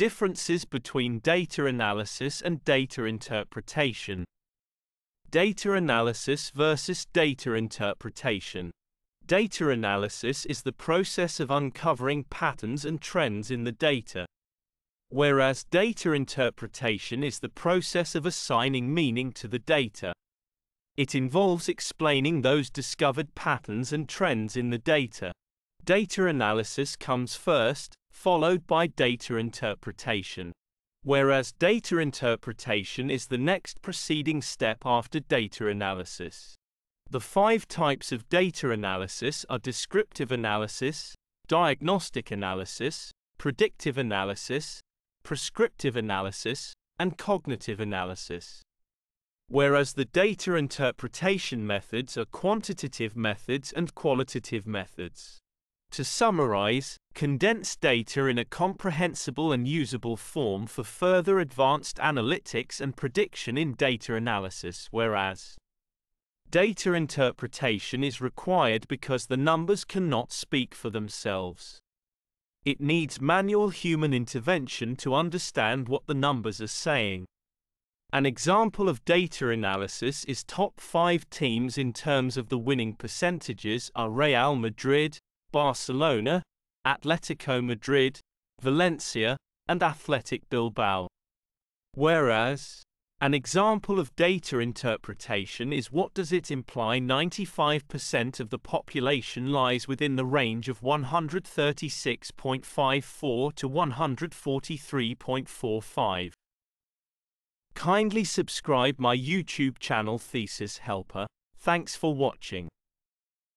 Differences between data analysis and data interpretation. Data analysis versus data interpretation. Data analysis is the process of uncovering patterns and trends in the data, whereas data interpretation is the process of assigning meaning to the data. It involves explaining those discovered patterns and trends in the data. Data analysis comes first, followed by data interpretation whereas data interpretation is the next preceding step after data analysis. The five types of data analysis are descriptive analysis, diagnostic analysis, predictive analysis, prescriptive analysis, and cognitive analysis. Whereas the data interpretation methods are quantitative methods and qualitative methods. To summarize, condense data in a comprehensible and usable form for further advanced analytics and prediction in data analysis, whereas data interpretation is required because the numbers cannot speak for themselves. It needs manual human intervention to understand what the numbers are saying. An example of data analysis is top five teams in terms of the winning percentages are Real Madrid, Barcelona, Atletico Madrid, Valencia, and Athletic Bilbao. Whereas, an example of data interpretation is what does it imply 95% of the population lies within the range of 136.54 to 143.45. Kindly subscribe my YouTube channel Thesis Helper. Thanks for watching.